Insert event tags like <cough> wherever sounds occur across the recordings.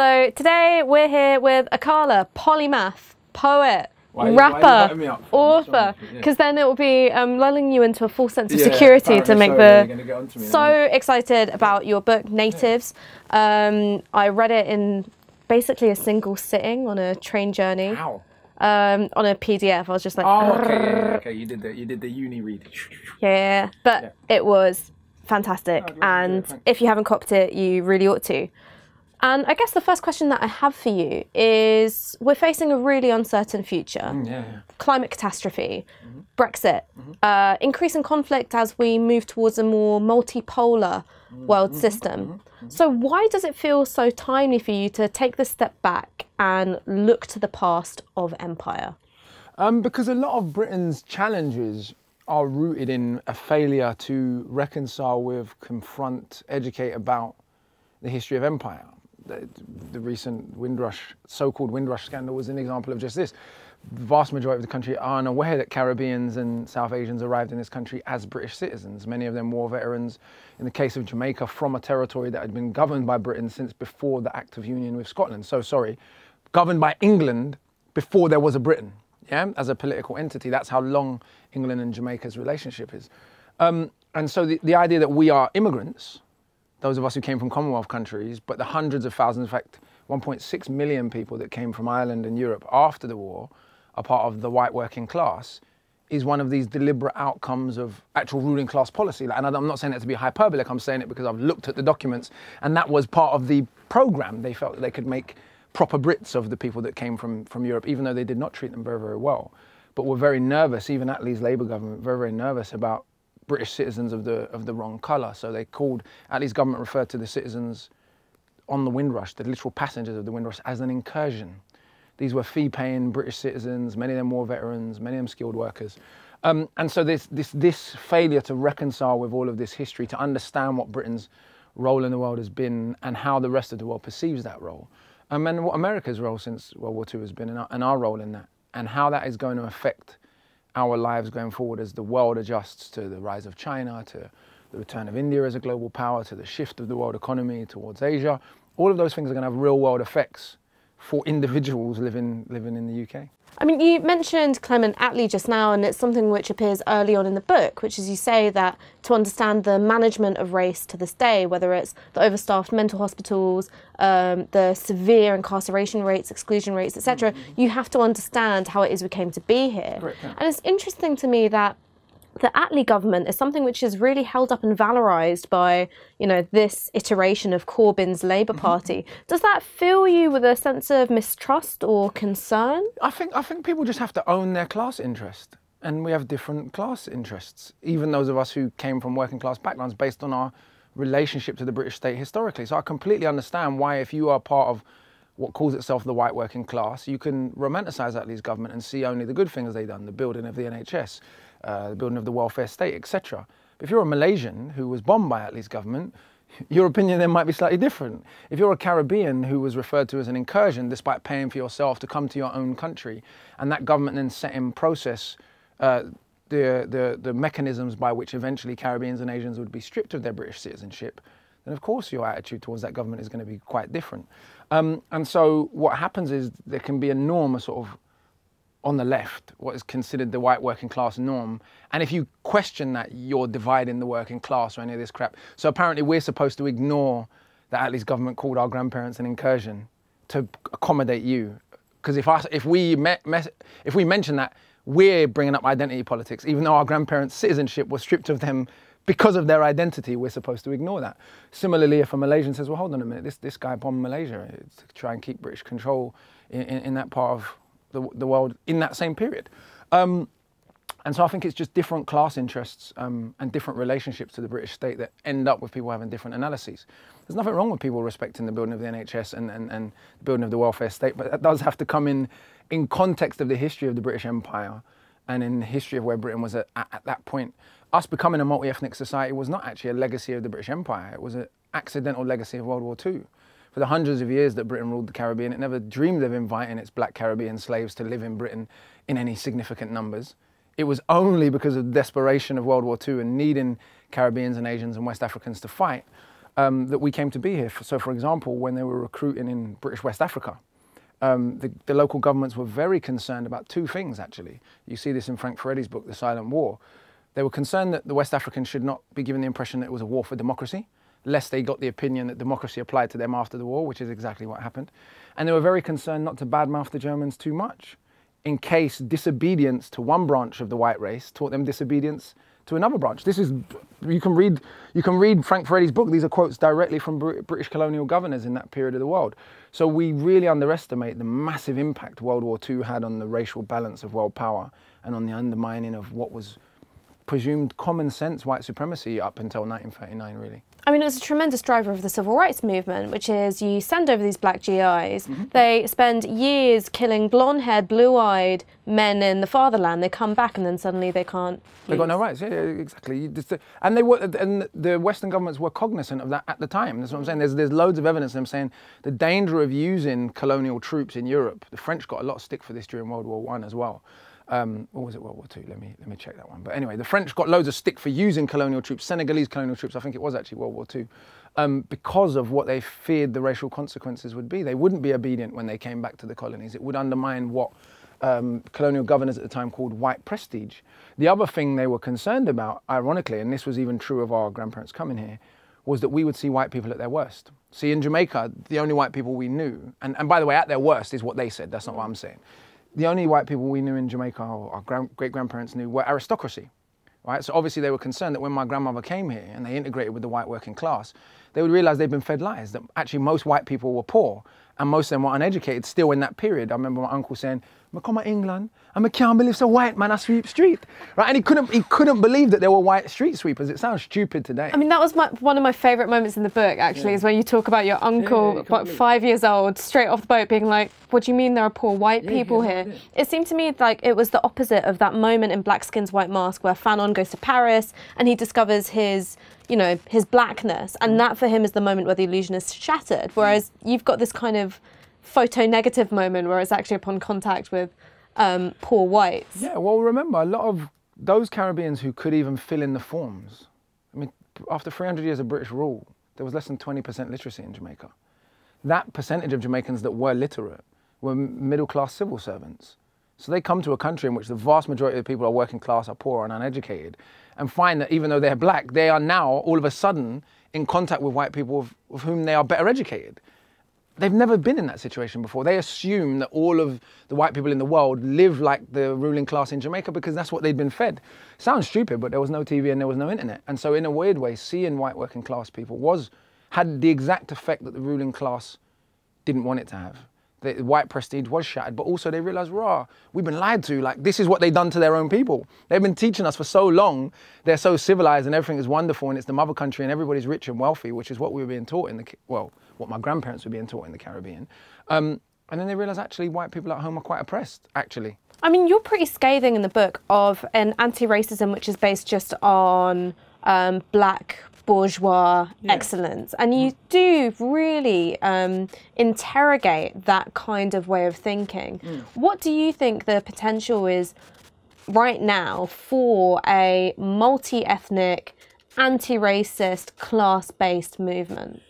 So today we're here with Akala, polymath, poet, Why- why rapper, up? author, Yeah. because then it will be um, lulling you into a false sense of Yeah, security to make so, yeah, the. onto me. So excited about your book, Natives. Um, I read it in basically a single sitting on a train journey. How? Um, on a PDF, I was just like, Oh, okay, yeah, yeah, okay. You did the you did the uni read. Yeah, but Yeah. it was fantastic. Oh, yeah, and if you haven't copped it, you really ought to. And I guess the first question that I have for you is we're facing a really uncertain future Yeah, yeah. climate catastrophe, Mm-hmm. Brexit, uh, increasing conflict as we move towards a more multipolar Mm-hmm. world system. So, why does it feel so timely for you to take this step back and look to the past of empire? Um, because a lot of Britain's challenges are rooted in a failure to reconcile with, confront, educate about the history of empire. The, recent Windrush, so-called Windrush scandal was an example of just this. The vast majority of the country are unaware that Caribbeans and South Asians arrived in this country as British citizens. Many of them war veterans. In the case of Jamaica, from a territory that had been governed by Britain since before the Act of Union with Scotland. So sorry, governed by England before there was a Britain. Yeah, as a political entity. That's how long England and Jamaica's relationship is. Um, and so the, the idea that we are immigrants, those of us who came from Commonwealth countries, but the hundreds of thousands, in fact, 1.6 million people that came from Ireland and Europe after the war are part of the white working class, is one of these deliberate outcomes of actual ruling class policy. And I'm not saying that to be hyperbolic, I'm saying it because I've looked at the documents, and that was part of the program. They felt that they could make proper Brits of the people that came from, from Europe, even though they did not treat them very, very well. But were very nervous, even Attlee's Labour government, very, very nervous about British citizens of the of the wrong colour. So they called Attlee's government referred to the citizens on the Windrush, the literal passengers of the Windrush, as an incursion. These were fee-paying British citizens, many of them war veterans, many of them skilled workers. Um, and so this, this, this failure to reconcile with all of this history, to understand what Britain's role in the world has been and how the rest of the world perceives that role, um, and what America's role since World War II has been and our, and our role in that, and how that is going to affect our lives going forward as the world adjusts to the rise of China, to the return of India as a global power, to the shift of the world economy towards Asia. All of those things are going to have real world effects for individuals living living in the UK. I mean, you mentioned Clement Attlee just now, and it's something which appears early on in the book, which is you say that to understand the management of race to this day, whether it's the overstaffed mental hospitals, um, the severe incarceration rates, exclusion rates, etc., you have to understand how it is we came to be here. Correct, yeah. And it's interesting to me that the Attlee government is something which is really held up and valorised by, you know, this iteration of Corbyn's Labour mm-hmm. Party. Does that fill you with a sense of mistrust or concern? I think I think people just have to own their class interest, and we have different class interests. Even those of us who came from working class backgrounds, based on our relationship to the British state historically. So I completely understand why, if you are part of what calls itself the white working class, you can romanticise Attlee's government and see only the good things they've done, the building of the NHS, uh, the building of the welfare state, etc. But if you're a Malaysian who was bombed by Attlee's government, <laughs> your opinion then might be slightly different. If you're a Caribbean who was referred to as an incursion despite paying for yourself to come to your own country, and that government then set in process uh, the, the, the mechanisms by which eventually Caribbeans and Asians would be stripped of their British citizenship, then of course your attitude towards that government is going to be quite different. Um, and so what happens is there can be enormous sort of on the left, what is considered the white working class norm. And if you question that, you're dividing the working class or any of this crap. So apparently we're supposed to ignore that Attlee's government called our grandparents an incursion to accommodate you. Because if, us- if, we if we mention that, we're bringing up identity politics, even though our grandparents' citizenship was stripped of them because of their identity, we're supposed to ignore that. Similarly, if a Malaysian says, well, hold on a minute, this, this guy bombed Malaysia to try and keep British control in, in, in that part of the, the world in that same period. Um, and so I think it's just different class interests um, and different relationships to the British state that end up with people having different analyses. There's nothing wrong with people respecting the building of the NHS and, and, and the building of the welfare state, but that does have to come in in context of the history of the British Empire and in the history of where Britain was at, at, at that point. Us becoming a multi-ethnic society was not actually a legacy of the British Empire. It was an accidental legacy of World War II. For the hundreds of years that Britain ruled the Caribbean, it never dreamed of inviting its black Caribbean slaves to live in Britain in any significant numbers. It was only because of the desperation of World War II and needing Caribbeans and Asians and West Africans to fight um, that we came to be here. So, for example, when they were recruiting in British West Africa, um, the, the, local governments were very concerned about two things, actually. You see this in Frank Furedi's book, The Silent War. They were concerned that the West Africans should not be given the impression that it was a war for democracy, lest they got the opinion that democracy applied to them after the war, which is exactly what happened. And they were very concerned not to badmouth the Germans too much, in case disobedience to one branch of the white race taught them disobedience to another branch. This is you can read you can read Frank Furedi's book. These are quotes directly from British colonial governors in that period of the world. So we really underestimate the massive impact World War II had on the racial balance of world power and on the undermining of what was presumed common sense white supremacy up until 1939, really. I mean, it was a tremendous driver of the civil rights movement, which is you send over these black GIs, mm-hmm. they spend years killing blonde haired, blue eyed men in the fatherland. They come back and then suddenly they can't. They got no rights, yeah, yeah exactly. And they were, and the Western governments were cognizant of that at the time. That's what I'm saying. There's, there's loads of evidence. I'm saying the danger of using colonial troops in Europe. The French got a lot of stick for this during World War One as well. Um, or was it World War II? Let me let me check that one. But anyway, the French got loads of stick for using colonial troops, Senegalese colonial troops. I think it was actually World War II, um, because of what they feared the racial consequences would be. They wouldn't be obedient when they came back to the colonies. It would undermine what um, colonial governors at the time called white prestige. The other thing they were concerned about, ironically, and this was even true of our grandparents coming here, was that we would see white people at their worst. See, in Jamaica, the only white people we knew, and, and by the way, at their worst is what they said, that's not what I'm saying the only white people we knew in Jamaica, or our great grandparents knew, were aristocracy. Right? So obviously they were concerned that when my grandmother came here and they integrated with the white working class, they would realize they'd been fed lies, that actually most white people were poor and most of them were uneducated still in that period. I remember my uncle saying, I come to England and I can't believe it's a white man I sweep street. Right? And he couldn't he couldn't believe that there were white street sweepers. It sounds stupid today. I mean, that was my, one of my favourite moments in the book, actually, yeah. is when you talk about your uncle, yeah, about five years old, straight off the boat, being like, What do you mean there are poor white yeah, people here? It seemed to me like it was the opposite of that moment in Black Skin's White Mask where Fanon goes to Paris and he discovers his you know, his blackness. And mm. that for him is the moment where the illusion is shattered. Whereas you've got this kind of photo negative moment where it's actually upon contact with um, poor whites. Yeah, well, remember, a lot of those Caribbeans who could even fill in the forms. I mean, after 300 years of British rule, there was less than 20% literacy in Jamaica. That percentage of Jamaicans that were literate were middle class civil servants. So they come to a country in which the vast majority of the people are working class, are poor, and uneducated, and find that even though they're black, they are now all of a sudden in contact with white people with, with whom they are better educated they've never been in that situation before. They assume that all of the white people in the world live like the ruling class in Jamaica because that's what they'd been fed. Sounds stupid, but there was no TV and there was no internet. And so in a weird way, seeing white working class people was had the exact effect that the ruling class didn't want it to have. The white prestige was shattered, but also they realized, raw, we've been lied to. Like, this is what they've done to their own people. They've been teaching us for so long. They're so civilized and everything is wonderful and it's the mother country and everybody's rich and wealthy, which is what we were being taught in the, well, what my grandparents were being taught in the Caribbean. Um, and then they realised actually white people at home are quite oppressed, actually. I mean, you're pretty scathing in the book of an anti-racism which is based just on um, black bourgeois yeah. excellence. And you mm. do really um, interrogate that kind of way of thinking. Mm. What do you think the potential is right now for a multi ethnic, anti racist, class based movement?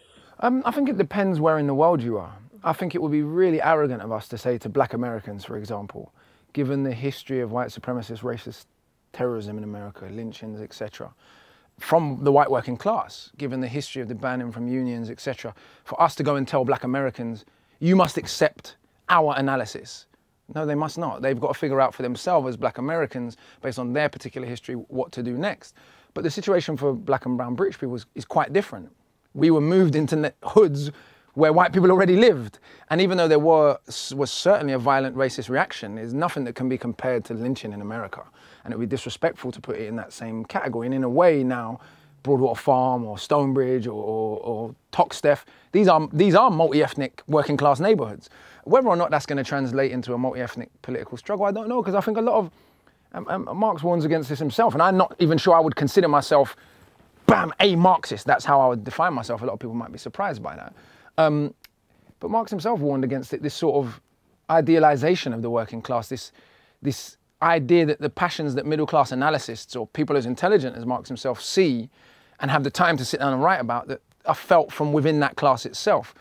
Um, I think it depends where in the world you are. I think it would be really arrogant of us to say to black Americans, for example, given the history of white supremacist racist terrorism in America, lynchings, etc., from the white working class, given the history of the banning from unions, etc., for us to go and tell black Americans, you must accept our analysis. No, they must not. They've got to figure out for themselves as black Americans, based on their particular history, what to do next. But the situation for black and brown British people is, is quite different we were moved into hoods where white people already lived. And even though there were, was certainly a violent racist reaction, there's nothing that can be compared to lynching in America. And it would be disrespectful to put it in that same category. And in a way now, Broadwater Farm or Stonebridge or, or, or Toxteth, these are, these are multi-ethnic working class neighborhoods. Whether or not that's going to translate into a multi-ethnic political struggle, I don't know, because I think a lot of, um, um, Marx warns against this himself, and I'm not even sure I would consider myself bam, a Marxist. That's how I would define myself. A lot of people might be surprised by that. Um, but Marx himself warned against it, this sort of idealization of the working class, this, this idea that the passions that middle class analysts or people as intelligent as Marx himself see and have the time to sit down and write about, that are felt from within that class itself.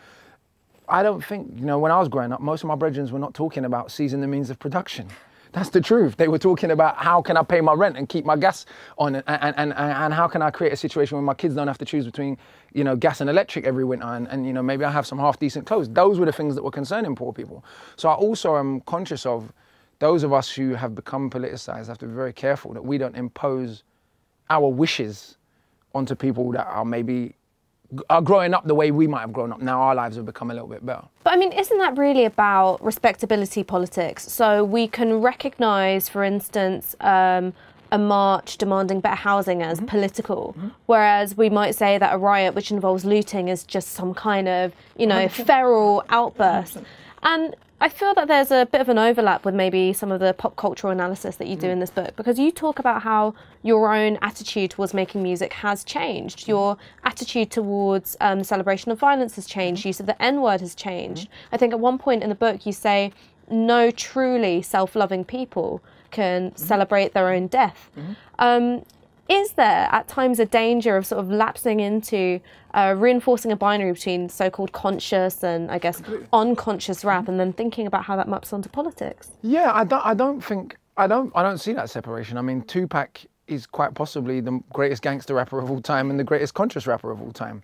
I don't think, you know, when I was growing up, most of my brethren were not talking about seizing the means of production. That's the truth. They were talking about how can I pay my rent and keep my gas on, and, and, and, and how can I create a situation where my kids don't have to choose between, you know, gas and electric every winter, and, and you know maybe I have some half decent clothes. Those were the things that were concerning poor people. So I also am conscious of those of us who have become politicized have to be very careful that we don't impose our wishes onto people that are maybe are growing up the way we might have grown up. Now our lives have become a little bit better. But I mean, isn't that really about respectability politics? So we can recognise, for instance, um, a march demanding better housing as mm-hmm. political, mm-hmm. whereas we might say that a riot which involves looting is just some kind of, you know, feral outburst. And I feel that there's a bit of an overlap with maybe some of the pop cultural analysis that you do mm. in this book because you talk about how your own attitude towards making music has changed. Your attitude towards um, the celebration of violence has changed. Mm-hmm. Use of the N word has changed. Mm-hmm. I think at one point in the book you say, no truly self loving people can mm-hmm. celebrate their own death. Um, is there at times a danger of sort of lapsing into uh, reinforcing a binary between so-called conscious and I guess unconscious rap, and then thinking about how that maps onto politics? Yeah, I don't. I don't think. I don't. I don't see that separation. I mean, Tupac is quite possibly the greatest gangster rapper of all time and the greatest conscious rapper of all time.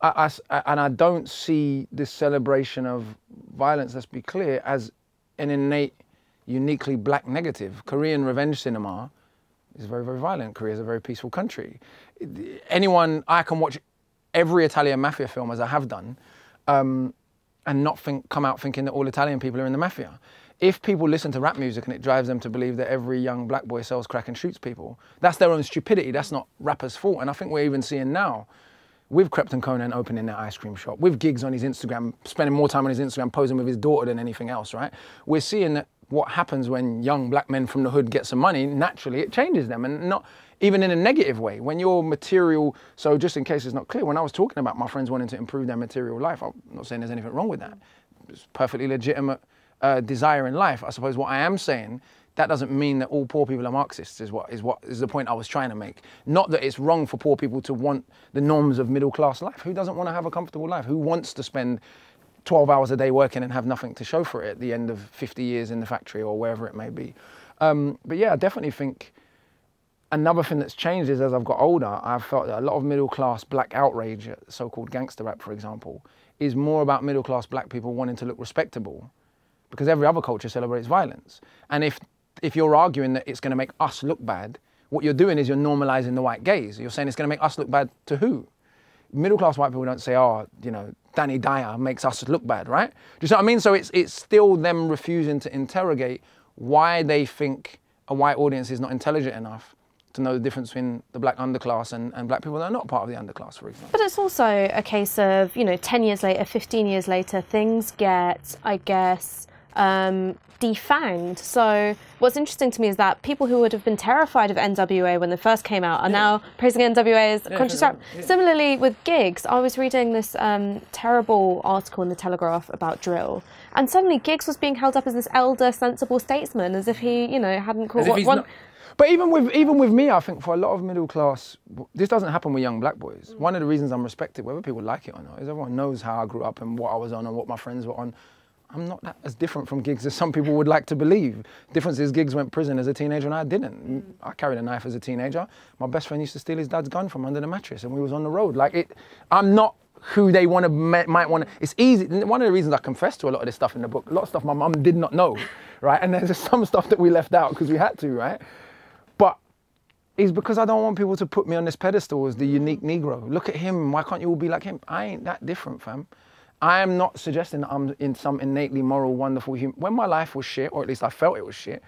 I, I, and I don't see this celebration of violence, let's be clear, as an innate, uniquely black negative. Korean revenge cinema is very, very violent. Korea is a very peaceful country. Anyone, I can watch every Italian mafia film as I have done, um, and not think, come out thinking that all Italian people are in the mafia. If people listen to rap music and it drives them to believe that every young black boy sells crack and shoots people, that's their own stupidity. That's not rappers' fault. And I think we're even seeing now with Krept and Konan opening that ice cream shop, with gigs on his Instagram, spending more time on his Instagram posing with his daughter than anything else, right? We're seeing that what happens when young black men from the hood get some money, naturally it changes them and not even in a negative way. When your material, so just in case it's not clear, when I was talking about my friends wanting to improve their material life, I'm not saying there's anything wrong with that. It's perfectly legitimate uh, desire in life. I suppose what I am saying, that doesn't mean that all poor people are Marxists is what is what is the point I was trying to make. Not that it's wrong for poor people to want the norms of middle class life. Who doesn't want to have a comfortable life? Who wants to spend 12 hours a day working and have nothing to show for it at the end of 50 years in the factory or wherever it may be. Um, but yeah, I definitely think another thing that's changed is as I've got older, I've felt that a lot of middle class black outrage, so called gangster rap, for example, is more about middle class black people wanting to look respectable because every other culture celebrates violence. And if, if you're arguing that it's going to make us look bad, what you're doing is you're normalizing the white gaze. You're saying it's going to make us look bad to who? Middle class white people don't say, oh, you know, Danny Dyer makes us look bad, right? Do you see what I mean? So it's, it's still them refusing to interrogate why they think a white audience is not intelligent enough to know the difference between the black underclass and, and black people that are not part of the underclass, for example. But it's also a case of, you know, 10 years later, 15 years later, things get, I guess, um, defanged. So what's interesting to me is that people who would have been terrified of NWA when they first came out are yeah. now praising NWA as yeah, conscious rap. Yeah. Similarly with Giggs, I was reading this um, terrible article in the Telegraph about drill, and suddenly Giggs was being held up as this elder, sensible statesman, as if he, you know, hadn't caught what, one. Not, but even with even with me, I think for a lot of middle class, this doesn't happen with young black boys. Mm. One of the reasons I'm respected, whether people like it or not, is everyone knows how I grew up and what I was on and what my friends were on. I'm not that as different from Giggs as some people would like to believe. Difference is Giggs went prison as a teenager and I didn't. I carried a knife as a teenager. My best friend used to steal his dad's gun from under the mattress and we was on the road. Like it, I'm not who they want to might want to. It's easy. One of the reasons I confess to a lot of this stuff in the book, a lot of stuff my mum did not know, <laughs> right? And there's some stuff that we left out because we had to, right? But it's because I don't want people to put me on this pedestal as the unique Negro. Look at him. Why can't you all be like him? I ain't that different, fam. I am not suggesting that I'm in some innately moral, wonderful human. When my life was shit, or at least I felt it was shit,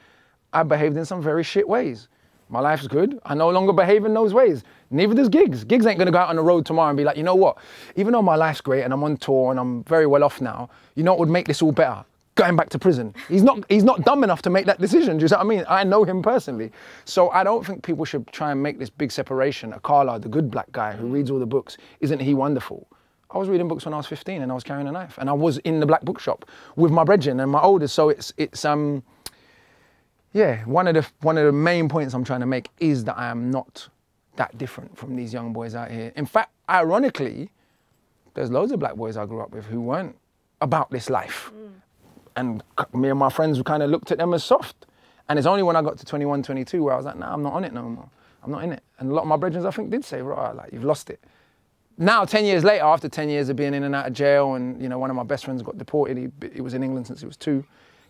I behaved in some very shit ways. My life's good. I no longer behave in those ways. Neither does Giggs. Giggs ain't gonna go out on the road tomorrow and be like, you know what? Even though my life's great and I'm on tour and I'm very well off now, you know what would make this all better? Going back to prison. He's not he's not dumb enough to make that decision. Do you know what I mean? I know him personally. So I don't think people should try and make this big separation. Akala, the good black guy who reads all the books, isn't he wonderful? I was reading books when I was 15 and I was carrying a knife. And I was in the black bookshop with my brethren and my oldest. So it's, it's um, yeah, one of, the, one of the main points I'm trying to make is that I am not that different from these young boys out here. In fact, ironically, there's loads of black boys I grew up with who weren't about this life. And me and my friends kind of looked at them as soft. And it's only when I got to 21, 22 where I was like, nah, I'm not on it no more. I'm not in it. And a lot of my brethren, I think, did say, right, like, you've lost it. Now, 10 years later, after 10 years of being in and out of jail, and, you know, one of my best friends got deported, he, he was in England since he was two.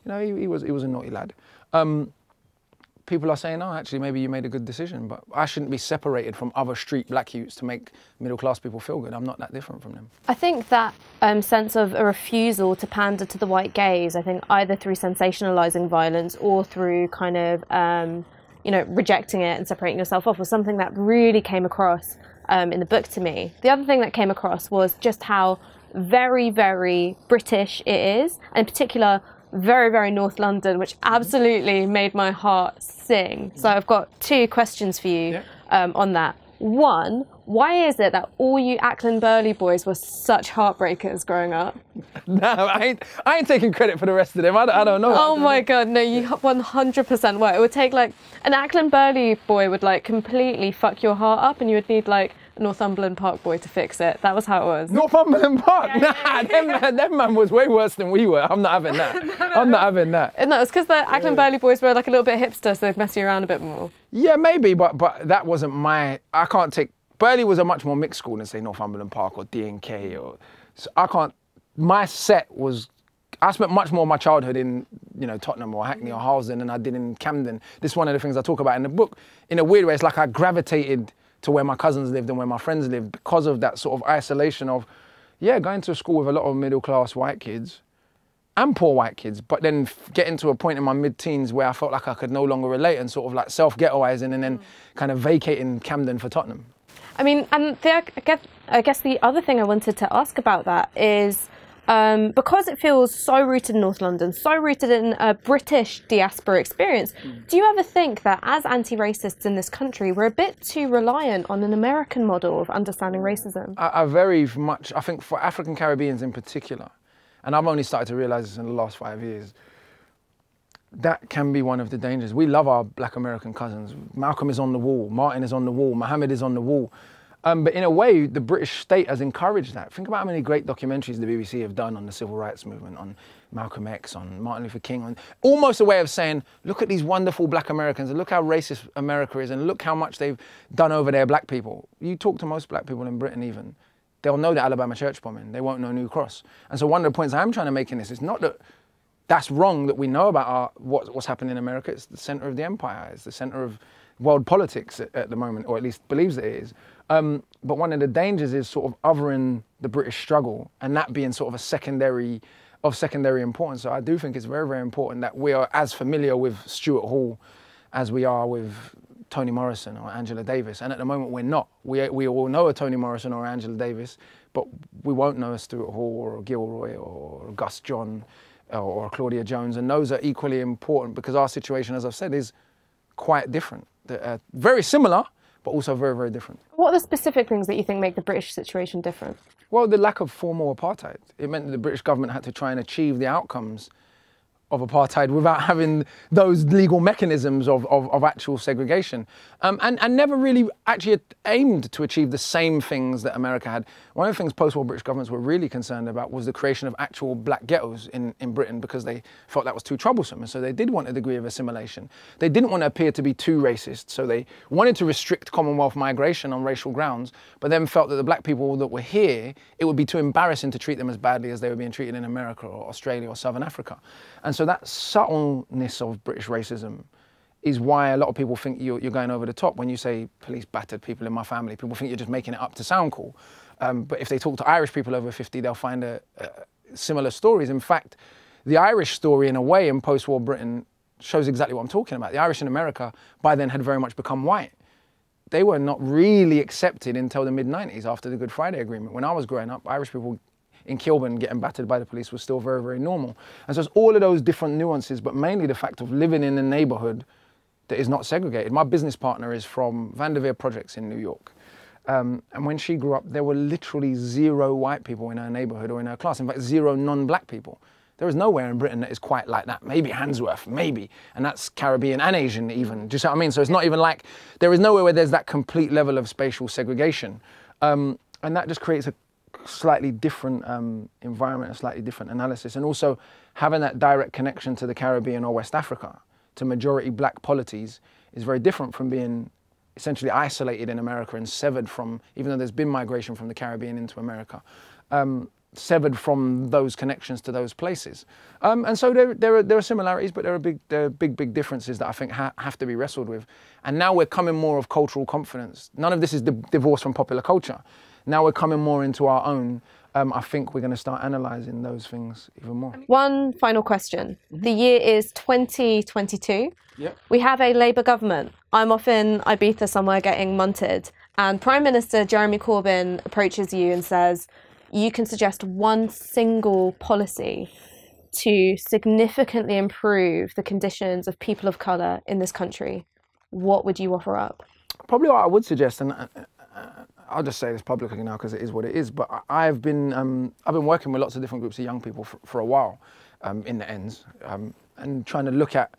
You know, he, he was, he was a naughty lad. Um, people are saying, oh, actually, maybe you made a good decision, but I shouldn't be separated from other street black youths to make middle class people feel good. I'm not that different from them. I think that um, sense of a refusal to pander to the white gaze, I think either through sensationalizing violence or through kind of, um, you know, rejecting it and separating yourself off was something that really came across um, in the book to me. The other thing that came across was just how very, very British it is, and in particular, very, very North London, which absolutely made my heart sing. So I've got two questions for you Yeah. um, on that. One, why is it that all you Acland Burghley boys were such heartbreakers growing up? <laughs> no, I ain't, I ain't taking credit for the rest of them. I don't, I don't know. Oh my god, no, you 100% were. It would take like an Acland Burghley boy would like completely fuck your heart up, and you would need like Northumberland Park boy to fix it. That was how it was. Northumberland Park. nah, them, man- them man was way worse than we were. I'm not having that. <laughs> I'm not having that. And that was because the Acland Burghley boys were like a little bit hipster, so they'd mess you around a bit more. Yeah, maybe, but but that wasn't my. I can't take. Burghley was a much more mixed school than say Northumberland Park or D&K or. So I can't. My set was. I spent much more of my childhood in you know Tottenham or Hackney or Harlesden than I did in Camden. This is one of the things I talk about in the book. In a weird way, it's like I gravitated to where my cousins lived and where my friends lived because of that sort of isolation of, yeah, going to a school with a lot of middle class white kids and poor white kids, but then getting to a point in my mid-teens where I felt like I could no longer relate and sort of like self-ghettoizing and then mm. kind of vacating Camden for Tottenham. I mean, and the, I, guess, I guess the other thing I wanted to ask about that is um, because it feels so rooted in North London, so rooted in a British diaspora experience, do you ever think that as anti racists in this country, we're a bit too reliant on an American model of understanding racism? I, I very much, I think for African Caribbeans in particular, and I've only started to realize this in the last five years, that can be one of the dangers. We love our black American cousins. Malcolm is on the wall, Martin is on the wall, Muhammad is on the wall. Um, but in a way, the British state has encouraged that. Think about how many great documentaries the BBC have done on the civil rights movement, on Malcolm X, on Martin Luther King, on almost a way of saying, look at these wonderful black Americans and look how racist America is and look how much they've done over their black people. You talk to most black people in Britain even, they'll know the Alabama church bombing. They won't know New Cross. And so one of the points I'm trying to make in this is not that that's wrong that we know about our, what, what's happening in America. It's the center of the empire. It's the center of world politics at, at the moment, or at least believes it is. Um, but one of the dangers is sort of othering the British struggle and that being sort of a secondary, of secondary importance. So I do think it's very, very important that we are as familiar with Stuart Hall as we are with Toni Morrison or Angela Davis. And at the moment, we're not. We, we all know a Toni Morrison or Angela Davis, but we won't know a Stuart Hall or a Gilroy or a Gus John or, or a Claudia Jones. And those are equally important because our situation, as I've said, is quite different. Uh, very similar, but also very, very different. What are the specific things that you think make the British situation different? Well, the lack of formal apartheid. It meant that the British government had to try and achieve the outcomes of apartheid without having those legal mechanisms of, of, of actual segregation. Um, and, and never really actually aimed to achieve the same things that America had. One of the things post war British governments were really concerned about was the creation of actual black ghettos in, in Britain because they felt that was too troublesome. And so they did want a degree of assimilation. They didn't want to appear to be too racist. So they wanted to restrict Commonwealth migration on racial grounds, but then felt that the black people that were here, it would be too embarrassing to treat them as badly as they were being treated in America or Australia or Southern Africa. And so that subtleness of British racism is why a lot of people think you're, you're going over the top when you say police battered people in my family. People think you're just making it up to sound cool. Um, but if they talk to Irish people over 50, they'll find a, a similar stories. In fact, the Irish story, in a way, in post-war Britain, shows exactly what I'm talking about. The Irish in America, by then, had very much become white. They were not really accepted until the mid 90s after the Good Friday Agreement. When I was growing up, Irish people in Kilburn getting battered by the police was still very, very normal. And so it's all of those different nuances, but mainly the fact of living in a neighborhood that is not segregated. My business partner is from Vanderveer Projects in New York. Um, and when she grew up, there were literally zero white people in her neighborhood or in her class. In fact, zero non-black people. There is nowhere in Britain that is quite like that. Maybe Handsworth, maybe. And that's Caribbean and Asian even. Do you see what I mean? So it's not even like, there is nowhere where there's that complete level of spatial segregation. Um, and that just creates a slightly different um, environment, a slightly different analysis, and also having that direct connection to the Caribbean or West Africa, to majority black polities, is very different from being essentially isolated in America and severed from, even though there's been migration from the Caribbean into America, um, severed from those connections to those places. Um, and so there, there, are, there are similarities, but there are big, there are big, big differences that I think ha have to be wrestled with. And now we're coming more of cultural confidence. None of this is divorced from popular culture. Now we're coming more into our own. Um, I think we're going to start analysing those things even more. One final question. Mm -hmm. The year is 2022. Yep. We have a Labour government. I'm off in Ibiza somewhere getting munted, and Prime Minister Jeremy Corbyn approaches you and says, you can suggest one single policy to significantly improve the conditions of people of colour in this country, what would you offer up? Probably what I would suggest, and uh, uh, I'll just say this publicly now because it is what it is. But I've been um, I've been working with lots of different groups of young people for, for a while um, in the ends um, and trying to look at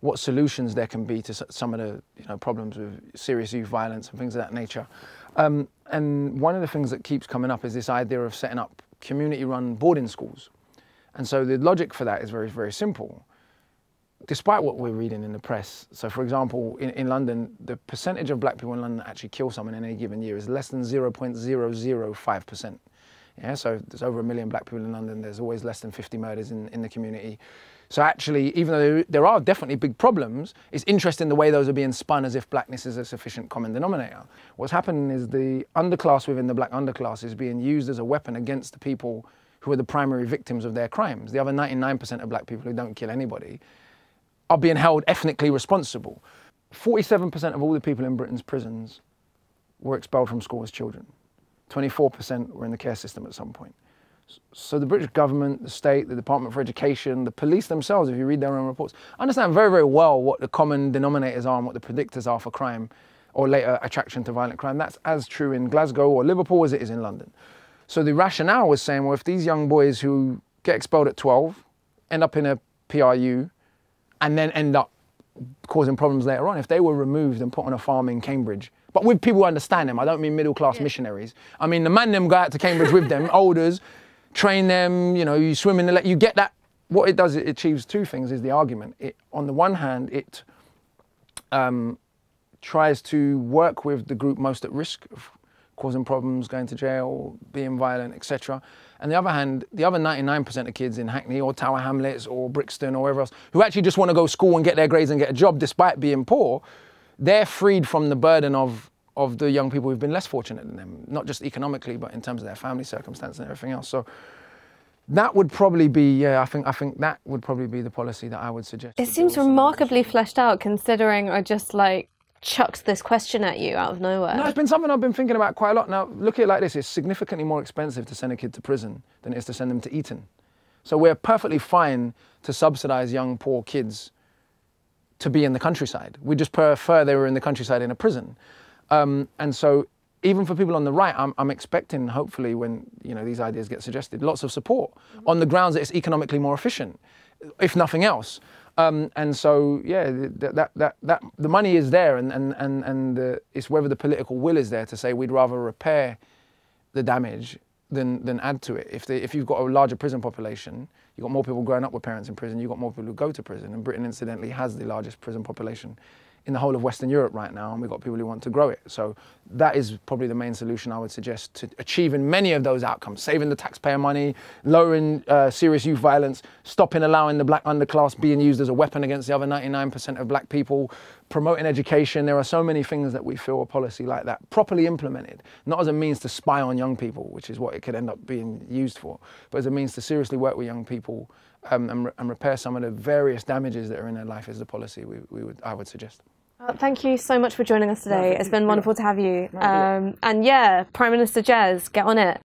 what solutions there can be to some of the you know problems with serious youth violence and things of that nature. Um, and one of the things that keeps coming up is this idea of setting up community-run boarding schools. And so the logic for that is very, very simple. Despite what we're reading in the press, so for example, in, in London, the percentage of black people in London actually kill someone in any given year is less than 0.005%. Yeah, so there's over a million black people in London. There's always less than 50 murders in, in the community. So actually, even though there are definitely big problems, it's interesting the way those are being spun as if blackness is a sufficient common denominator. What's happening is the underclass within the black underclass is being used as a weapon against the people who are the primary victims of their crimes. The other 99% of black people who don't kill anybody are being held ethnically responsible. 47% of all the people in Britain's prisons were expelled from school as children. 24% were in the care system at some point. So the British government, the state, the Department for Education, the police themselves, if you read their own reports, understand very, very well what the common denominators are and what the predictors are for crime or later attraction to violent crime. That's as true in Glasgow or Liverpool as it is in London. So the rationale was saying, well, if these young boys who get expelled at 12 end up in a PRU and then end up causing problems later on, if they were removed and put on a farm in Cambridge, but with people who understand them, I don't mean middle class yeah. missionaries. I mean the man them go out to Cambridge with them, <laughs> olders, train them, you know, you swim in the lake, you get that. What it does, it achieves two things, is the argument. It, on the one hand, it um, tries to work with the group most at risk of causing problems, going to jail, being violent, etc. And the other hand, the other 99% of kids in Hackney or Tower Hamlets or Brixton or wherever else, who actually just want to go school and get their grades and get a job despite being poor, they're freed from the burden of of the young people who've been less fortunate than them, not just economically, but in terms of their family circumstance and everything else. So that would probably be, yeah, I think, I think that would probably be the policy that I would suggest. It seems remarkably fleshed out considering I just like chucked this question at you out of nowhere. No, it's been something I've been thinking about quite a lot. Now, look at it like this, it's significantly more expensive to send a kid to prison than it is to send them to Eton. So we're perfectly fine to subsidize young, poor kids to be in the countryside. We just prefer they were in the countryside in a prison. Um, and so even for people on the right, I'm, I'm, expecting, hopefully, when you know these ideas get suggested, lots of support mm-hmm. on the grounds that it's economically more efficient, if nothing else. Um, and so, yeah, that, that, that, that, the money is there, and, and, and, and the, it's whether the political will is there to say we'd rather repair the damage than, than add to it. If, if you've got a larger prison population, you've got more people growing up with parents in prison, you've got more people who go to prison, and Britain, incidentally, has the largest prison population in the whole of Western Europe right now, and we've got people who want to grow it. So that is probably the main solution I would suggest to achieving many of those outcomes, saving the taxpayer money, lowering uh, serious youth violence, stopping allowing the black underclass being used as a weapon against the other 99% of black people, promoting education. There are so many things that we feel a policy like that properly implemented, not as a means to spy on young people, which is what it could end up being used for, but as a means to seriously work with young people um, and, and, repair some of the various damages that are in their life is the policy we, we would, I would suggest. Uh, thank you so much for joining us today. No, it's been wonderful to have you. Um, and yeah, Prime Minister Jez, get on it.